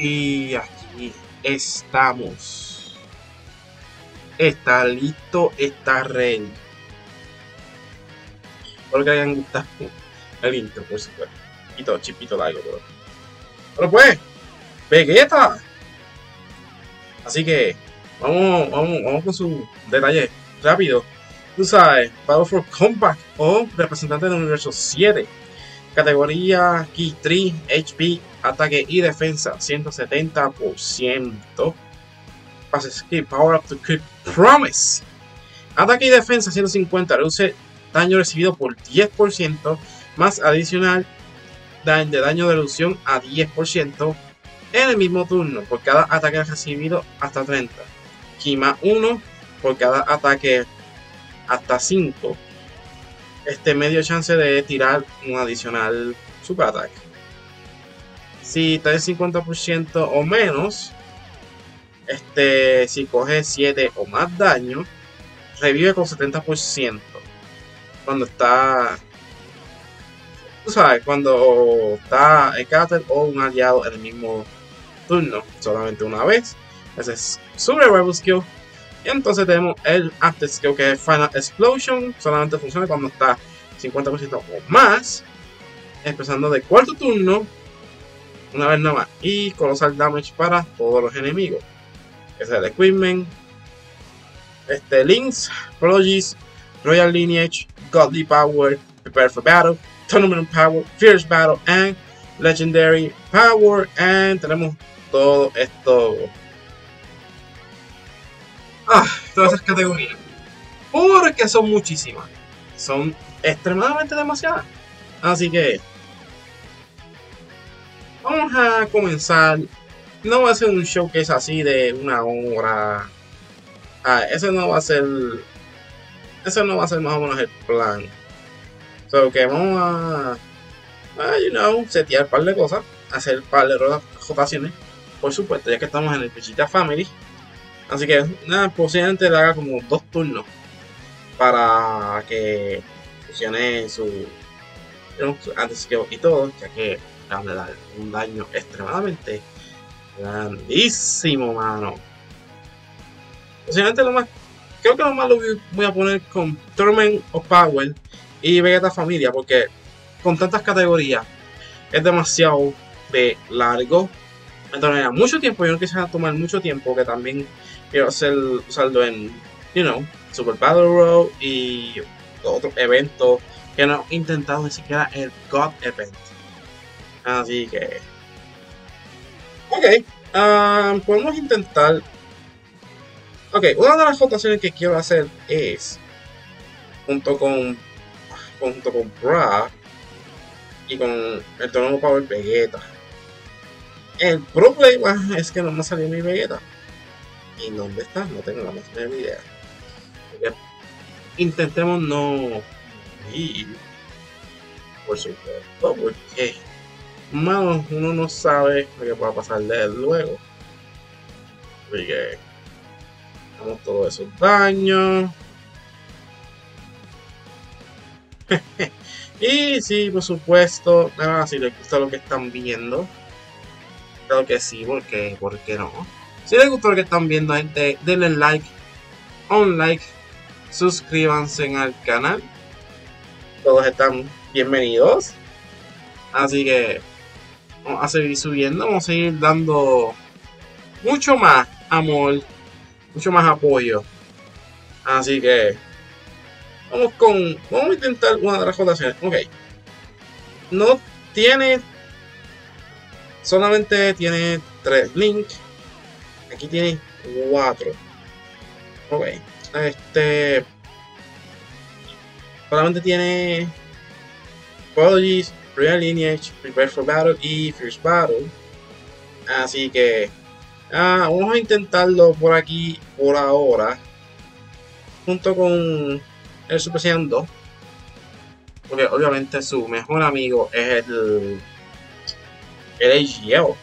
Y aquí estamos. Está listo, está ready. Espero que hayan gustado el intro, por supuesto. Chipito, chipito largo, pero. Pero pues, Vegeta. Así que, vamos, vamos, vamos con su detalle rápido. Tú sabes, Battle for Combat o representante del universo 7. Categoría Key 3, HP, ataque y defensa 170%. Pase skill, power up to keep promise. Ataque y defensa 150, reduce daño recibido por 10%, más adicional de daño de ilusión a 10% en el mismo turno por cada ataque recibido hasta 30. Kima 1 por cada ataque hasta 5 este medio chance de tirar un adicional super ataque. Si está en 50% o menos, este, si coge 7 o más daño, revive con 70%. Cuando está, tú sabes, cuando está el Cater o un aliado en el mismo turno, solamente una vez. Ese es su Rebel Skill entonces tenemos el After Skill que es Final Explosion. Solamente funciona cuando está 50% o más. Empezando de cuarto turno. Una vez nada más. Y Colossal Damage para todos los enemigos. Ese es el Equipment. Este Links, Prologis, Royal Lineage, Godly Power, Prepare for Battle, Tournament Power, Fierce Battle, and Legendary Power. And tenemos todo esto Ah, todas esas categorías. Porque son muchísimas. Son extremadamente demasiadas. Así que vamos a comenzar. No va a ser un showcase así de una hora. Ah, ese no va a ser. Ese no va a ser más o menos el plan. So que vamos a. a you know, setear un par de cosas. Hacer un par de rotaciones. Por supuesto, ya que estamos en el Pichita Family. Así que, nada, posiblemente le haga como dos turnos para que funcione su, antes que y todo, ya que le da un daño extremadamente grandísimo, mano. Posiblemente lo más, creo que lo más lo voy a poner con Torment of Power y Vegeta Familia, porque con tantas categorías es demasiado de largo. Entonces, mucho tiempo, yo no quisiera tomar mucho tiempo, que también quiero hacer, usarlo en, you know, Super Battle Road y otros eventos que no he intentado ni siquiera el God Event. Así que. Ok, um, podemos intentar. Ok, una de las votaciones que quiero hacer es. Junto con. Junto con Bra. Y con el tono Power Vegeta. El problema es que no me salió mi Vegeta. ¿Y dónde está? No tengo la más idea. Intentemos no ir. Por supuesto, porque uno no sabe lo que pueda pasar de él luego. Así que todos esos daños. y sí, por supuesto, si les gusta lo que están viendo, creo que sí, porque, ¿por qué no? Si les gustó lo que están viendo, gente, denle like, un like, suscríbanse al canal. Todos están bienvenidos. Así que vamos a seguir subiendo, vamos a seguir dando mucho más amor, mucho más apoyo. Así que vamos con, vamos a intentar una de las votaciones. Ok, no tiene, solamente tiene tres links Aquí tiene 4. Ok. Este. Solamente tiene. Apologies, Real Lineage, Prepare for Battle y First Battle. Así que. Ah, vamos a intentarlo por aquí por ahora. Junto con el Super Saiyan 2. Porque obviamente su mejor amigo es el. AGL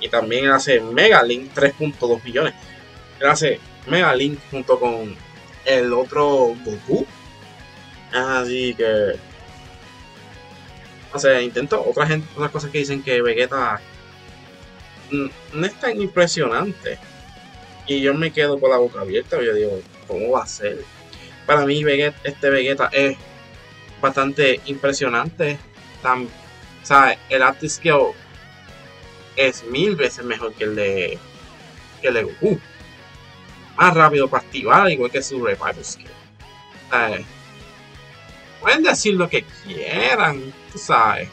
y también hace Megalink 3.2 millones. Él hace Megalink junto con el otro Goku. Así que. O sea, intento. Otra gente, otras cosas que dicen que Vegeta no es tan impresionante. Y yo me quedo con la boca abierta. Yo digo, ¿cómo va a ser? Para mí, Vegeta, este Vegeta es bastante impresionante. Tan, o el art skill es mil veces mejor que el de, que el de Goku. Más rápido para activar, igual que su Revival Skill. pueden decir lo que quieran, tú sabes.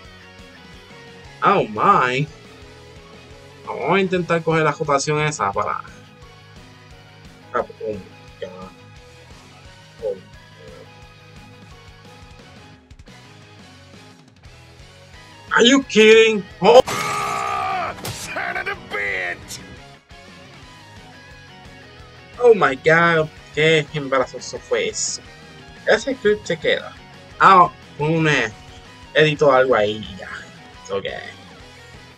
Oh my. Vamos a intentar coger la rotación esa para. Oh, Are you kidding? Oh. Son of a bitch! Oh my god, qué embarazoso fue eso. Ese clip se queda. Ah, un eh, edito algo ahí ya. Okay.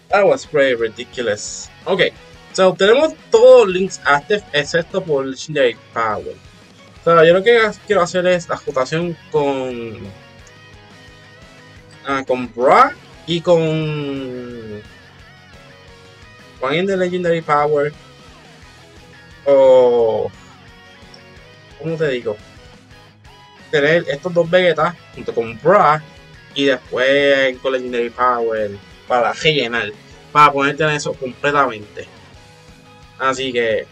That was pretty ridiculous. Okay. So, tenemos todos los links active excepto por Legendary Power. So, yo lo que quiero hacer es la rotación con. Uh, con Bra y con. Con de Legendary Power. O. ¿Cómo te digo? Tener estos dos Vegeta junto con Bra y después con Legendary Power para rellenar, para ponerte en eso completamente. Así que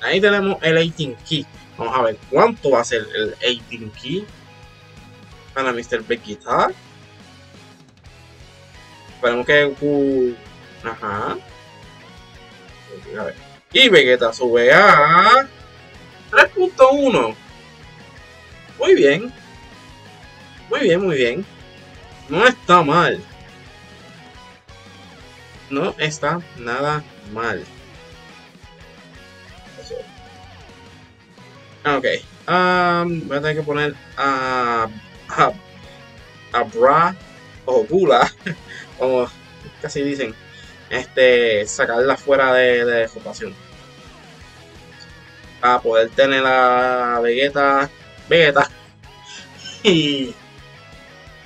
ahí tenemos el 18 Key. Vamos a ver cuánto va a ser el 18 Key para Mr. Vegeta. Esperemos que. Ajá. Y Vegeta sube a 3.1. Muy bien. Muy bien, muy bien. No está mal. No está nada mal. Ok. Um, voy a tener que poner a, a, a Bra o Bula, como casi dicen, este, sacarla fuera de, de rotación. Para poder tener la Vegeta, Vegeta y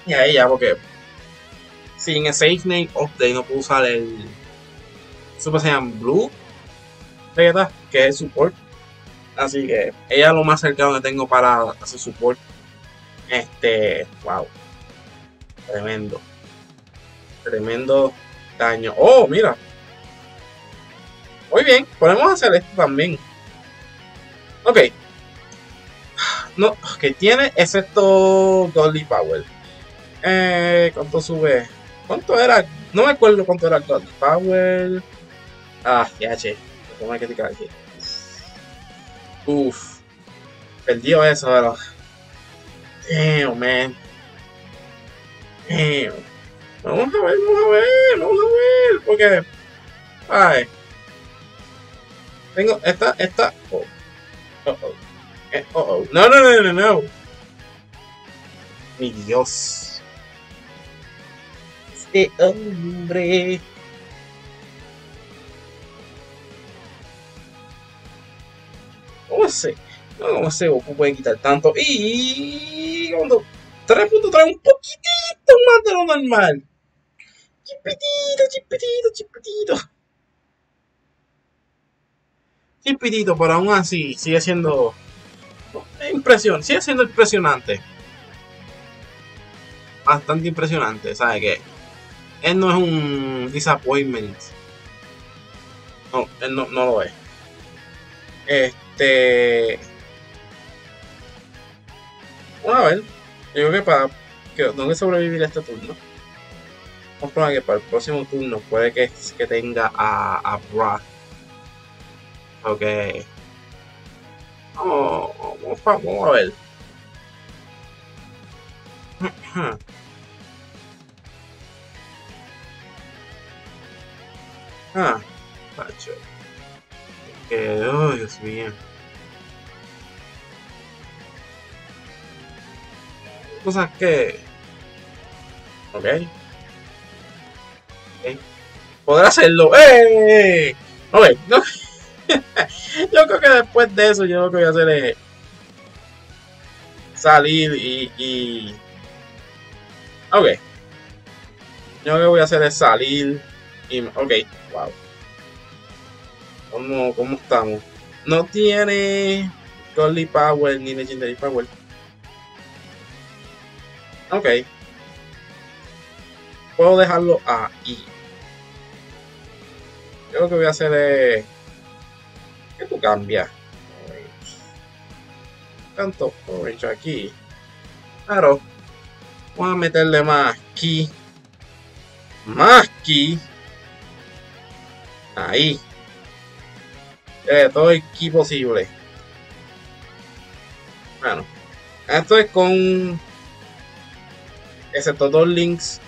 y ahí ya, porque sin Safe Name Update no puedo usar el Super Saiyan Blue Vegeta, que es el support. Así que ella es lo más cercano que tengo para hacer support. Este, wow. Tremendo. Tremendo daño. Oh, mira. Muy bien, podemos hacer esto también. Ok. No, que tiene excepto Godly Power. Eh, ¿Cuánto sube? ¿Cuánto era? No me acuerdo cuánto era el Power. Ah, ya, che. ¿Cómo hay que tirar aquí? Uf. Perdió eso, pero. Damn, man. Damn. Vamos a ver, vamos a ver, vamos a ver. Porque. Ay. Tengo esta, esta. Oh. Uh oh. Eh, oh. No, no, no, no, no. Mi Dios este hombre. ¿Cómo sé? No, ¿Cómo sé? Goku puede quitar tanto. Y cuando 3.3 un poquitito más de lo normal. Chipitito, chipitito, chipitito. Chipitito, pero aún así sigue siendo impresión, sigue siendo impresionante. Bastante impresionante, ¿sabe qué? él no es un disappointment. No, él no, no lo es. Este. Vamos a ver. Yo creo que para que no sobrevivir a este turno. Vamos a probar que para el próximo turno puede que, que tenga a, a. Ok. Vamos, vamos, a ver. Ah, macho. Que, oh, Dios mío. Cosas que... Ok. Podrá hacerlo. ¡Eh! Yo creo que después de eso yo lo que voy a hacer es salir y, y... ok yo lo que voy a hacer es salir y ok wow ¿Cómo, cómo estamos? No tiene Godly Power ni Legendary Power. Ok. Puedo dejarlo ahí. Yo lo que voy a hacer es... ¿Qué tú cambias? Tanto orange aquí. Claro. Vamos a meterle más aquí. Más aquí. Ahí. Eh, todo ki posible. Bueno. Esto es con... Excepto dos links.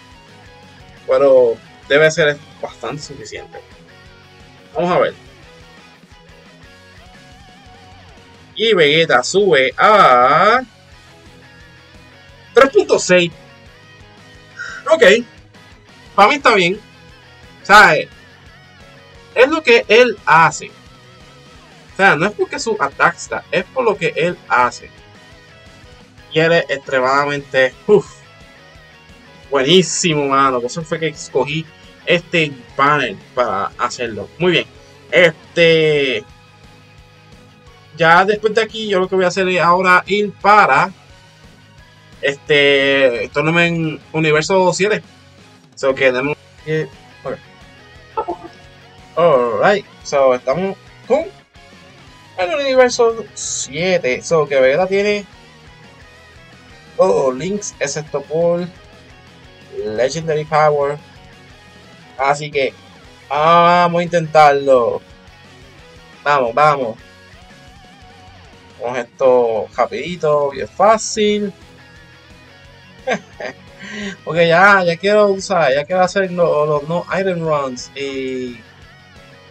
Pero debe ser bastante suficiente. Vamos a ver. Y Vegeta sube a 3.6. Ok. Para mí está bien. ¿Sabes? Es lo que él hace. O sea, no es porque su attack está, es por lo que él hace. Y él es extremadamente. Uf, buenísimo, mano. Por eso fue que escogí este panel para hacerlo. Muy bien. Este. Ya después de aquí, yo lo que voy a hacer es ahora ir para. Este. Tournament Universo 7. So que tenemos que. Alright. So estamos con. El universo 7. So que Vegeta tiene. Todos links excepto por. Legendary Power Así que vamos a intentarlo. Vamos, vamos. Vamos esto rapidito, bien fácil. Porque ya, ya quiero usar, ya quiero hacer los, no Iron Runs y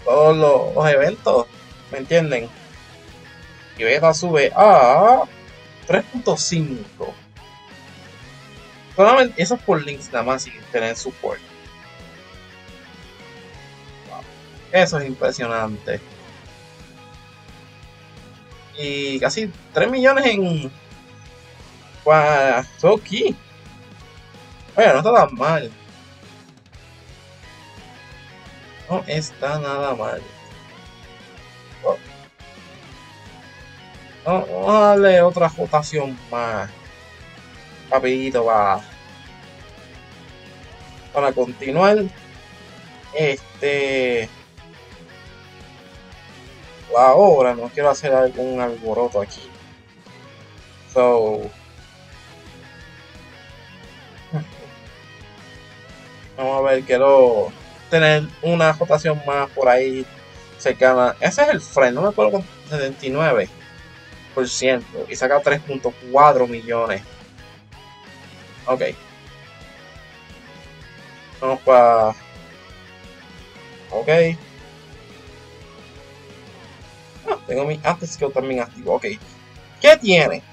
todos los, eventos. ¿Me entienden? Y Vegeta sube a 3.5. Solamente eso es por links nada más y tener support. Eso es impresionante. Y casi 3 millones en. Aquí. Oye, no está tan mal. No está nada mal. Oh. Vamos a darle otra rotación más. Rapidito va. Para continuar. Este ahora no quiero hacer algún alboroto aquí. So. Vamos a ver, quiero tener una rotación más por ahí cercana. Ese es el freno, no me acuerdo con 79% y saca 3.4 millones. Ok. Vamos para. Ok. Tengo mi antes que también activo. Ok. ¿Qué tiene?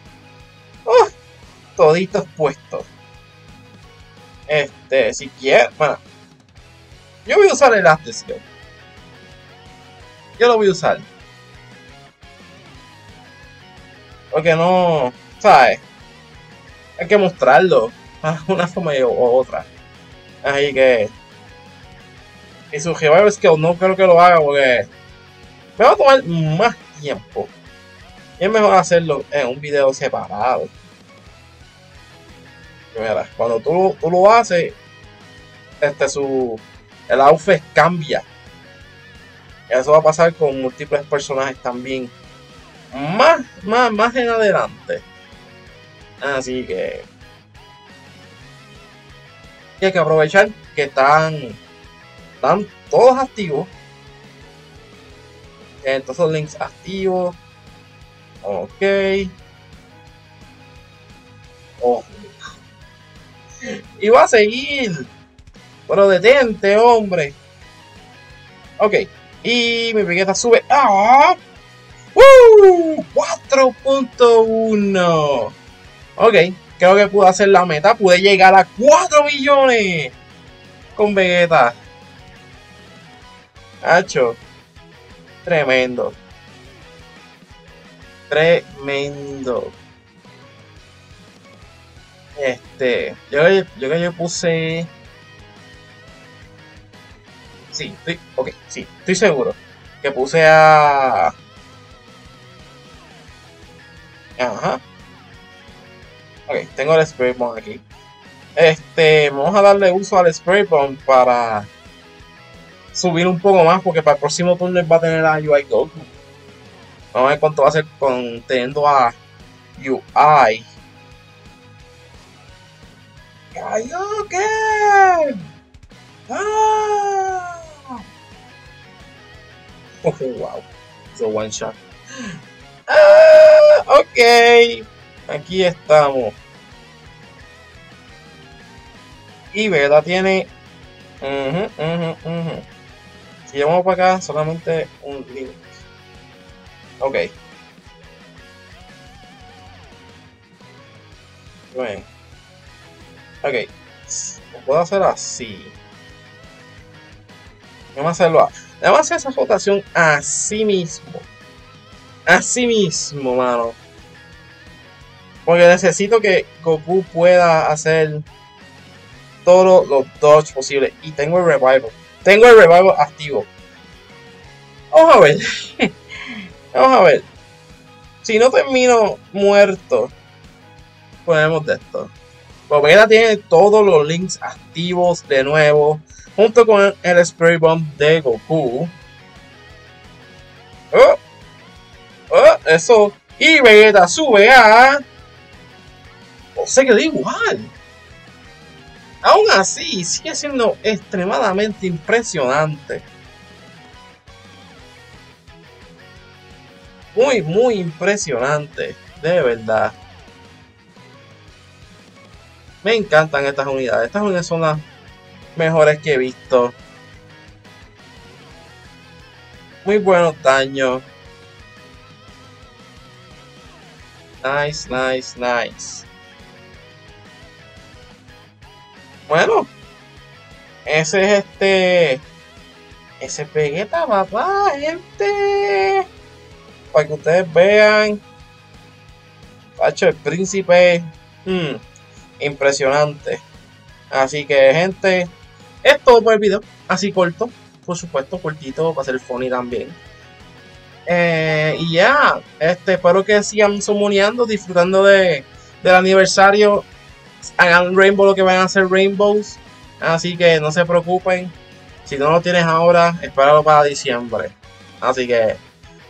Oh, toditos puestos. Este, si quiere. Bueno. Yo voy a usar el Skill. Yo lo voy a usar. Porque no. ¿Sabes? Hay que mostrarlo. Una forma u otra. Así que. Y su Revival Skill no creo que lo haga porque. Me va a tomar más tiempo. Y es mejor hacerlo en un video separado. Mira, cuando tú, tú lo haces, este su el outfit cambia. Eso va a pasar con múltiples personajes también. Más, más, más en adelante. Así que hay que aprovechar que están, están todos activos entonces links activos. Ok. Oh. Y va a seguir. Pero detente, hombre. Ok. Y mi Vegeta sube a... ¡Uh! 4.1. Ok. Creo que pude hacer la meta. Pude llegar a 4 millones. Con Vegeta. Hacho. Tremendo. Tremendo. Este, yo, yo que yo puse... Sí, estoy, ok, sí, estoy seguro. que puse a... Ajá. Ok, tengo el Spray Bomb aquí. Este, vamos a darle uso al Spray Bomb para subir un poco más, porque para el próximo turno va a tener a UI Goku. Vamos a ver cuánto va a ser conteniendo a UI. Kaioken! ¡Ah! Oh, wow. A one shot. Ah, ok. Aquí estamos. Y Veda tiene. Uh -huh, Si para acá, solamente un link. Ok. Bueno. Ok. Lo puedo hacer así. Vamos a hacerlo así. Vamos a hacer esa rotación así mismo. Así mismo, mano. Porque necesito que Goku pueda hacer todos los dodge posibles. Y tengo el revival. Tengo el revival activo. Vamos a ver. Vamos a ver. Si no termino muerto, ponemos de esto. Vegeta tiene todos los links activos de nuevo. Junto con el Spray Bomb de Goku. Oh, oh, eso. Y Vegeta sube a... O sea que da igual. Aún así, sigue siendo extremadamente impresionante. Muy, muy impresionante. De verdad. Me encantan estas unidades. Estas unidades son las mejores que he visto. Muy buenos daños. Nice, nice, nice. Bueno. Ese es este... Ese Vegeta, papá, gente. Para que ustedes vean. Pacho, el príncipe. Hmm, impresionante. Así que, gente, es todo por el video. Así corto, por supuesto, cortito, para ser funny también. Eh, y ya, este, espero que sigan summoneando, disfrutando de, del aniversario. Hagan Rainbow lo que van a hacer Rainbows. Así que no se preocupen. Si no lo tienes ahora, espéralo para diciembre. Así que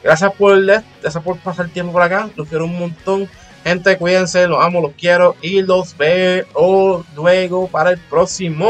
gracias por, gracias por pasar tiempo por acá. Los quiero un montón. Gente, cuídense, los amo, los quiero y los veo luego para el próximo.